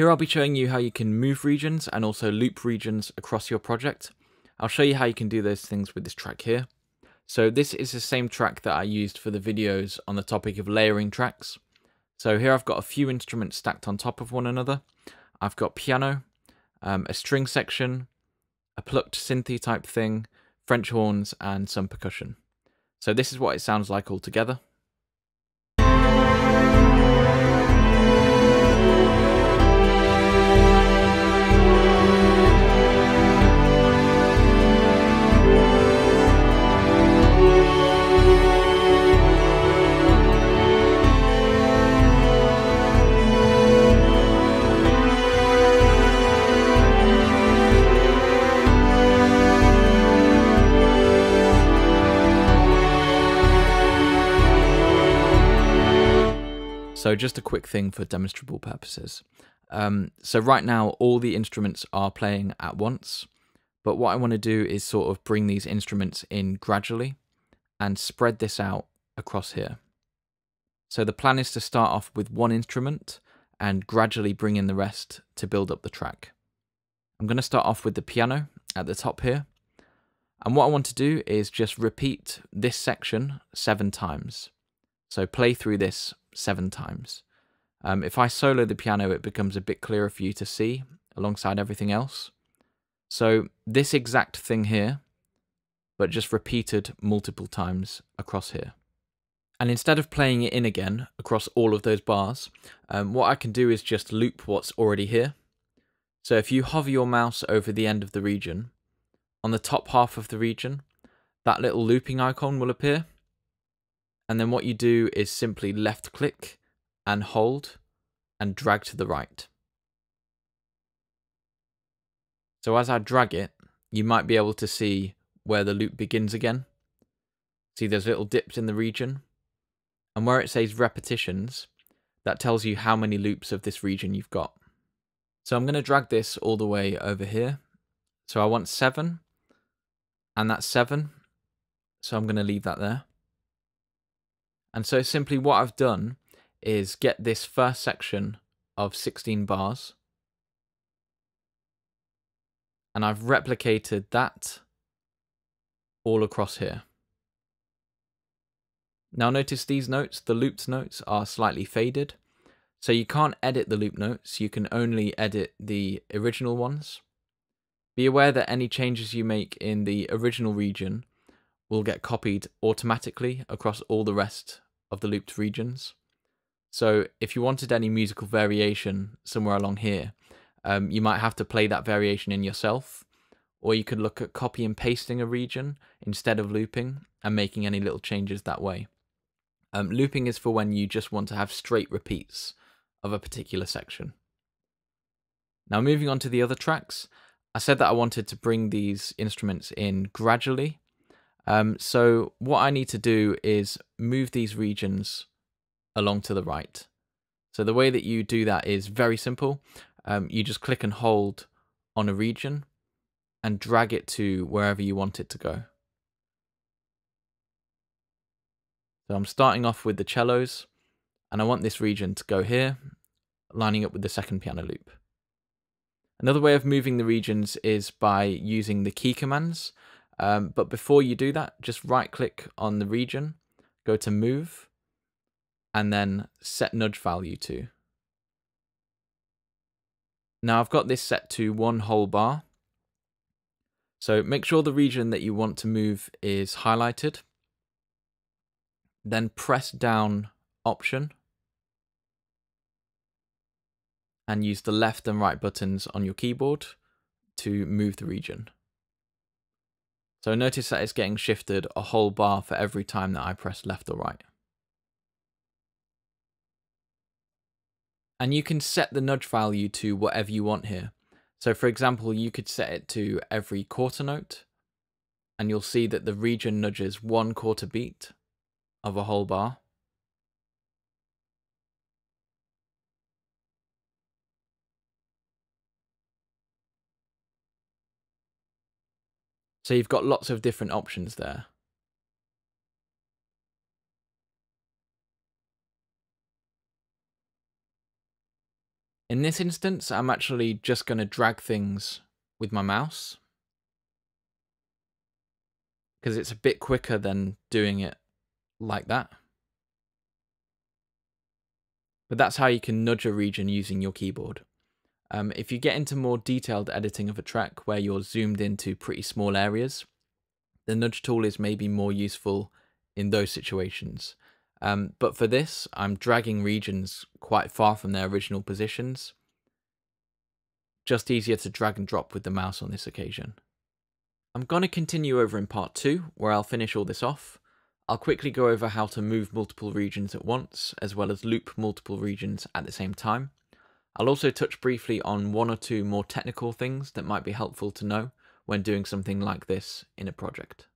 Here I'll be showing you how you can move regions and also loop regions across your project. I'll show you how you can do those things with this track here. So this is the same track that I used for the videos on the topic of layering tracks. So here I've got a few instruments stacked on top of one another. I've got piano, um, a string section, a plucked synthy type thing, French horns, and some percussion. So this is what it sounds like all together. So just a quick thing for demonstrable purposes. Um, so right now, all the instruments are playing at once, but what I want to do is sort of bring these instruments in gradually and spread this out across here. So the plan is to start off with one instrument and gradually bring in the rest to build up the track. I'm going to start off with the piano at the top here. And what I want to do is just repeat this section seven times. So play through this seven times. Um, if I solo the piano, it becomes a bit clearer for you to see alongside everything else. So this exact thing here, but just repeated multiple times across here. And instead of playing it in again across all of those bars, um, what I can do is just loop what's already here. So if you hover your mouse over the end of the region, on the top half of the region, that little looping icon will appear. And then what you do is simply left click and hold and drag to the right. So as I drag it, you might be able to see where the loop begins again. See there's little dips in the region. And where it says repetitions, that tells you how many loops of this region you've got. So I'm going to drag this all the way over here. So I want seven, and that's seven. So I'm going to leave that there. And so simply what I've done is get this first section of 16 bars and I've replicated that all across here. Now notice these notes, the looped notes are slightly faded. So you can't edit the loop notes, you can only edit the original ones. Be aware that any changes you make in the original region will get copied automatically across all the rest of the looped regions. So if you wanted any musical variation somewhere along here, um, you might have to play that variation in yourself, or you could look at copy and pasting a region instead of looping and making any little changes that way. Um, looping is for when you just want to have straight repeats of a particular section. Now moving on to the other tracks, I said that I wanted to bring these instruments in gradually um, so what I need to do is move these regions along to the right. So the way that you do that is very simple. Um, you just click and hold on a region and drag it to wherever you want it to go. So I'm starting off with the cellos and I want this region to go here, lining up with the second piano loop. Another way of moving the regions is by using the key commands. Um, but before you do that, just right click on the region, go to move, and then set nudge value to. Now I've got this set to one whole bar. So make sure the region that you want to move is highlighted. Then press down option and use the left and right buttons on your keyboard to move the region. So notice that it's getting shifted a whole bar for every time that I press left or right. And you can set the nudge value to whatever you want here. So for example, you could set it to every quarter note, and you'll see that the region nudges one quarter beat of a whole bar. So you've got lots of different options there. In this instance, I'm actually just going to drag things with my mouse because it's a bit quicker than doing it like that. But that's how you can nudge a region using your keyboard. Um, if you get into more detailed editing of a track where you're zoomed into pretty small areas, the nudge tool is maybe more useful in those situations. Um, but for this, I'm dragging regions quite far from their original positions. Just easier to drag and drop with the mouse on this occasion. I'm going to continue over in part 2, where I'll finish all this off. I'll quickly go over how to move multiple regions at once, as well as loop multiple regions at the same time. I'll also touch briefly on one or two more technical things that might be helpful to know when doing something like this in a project.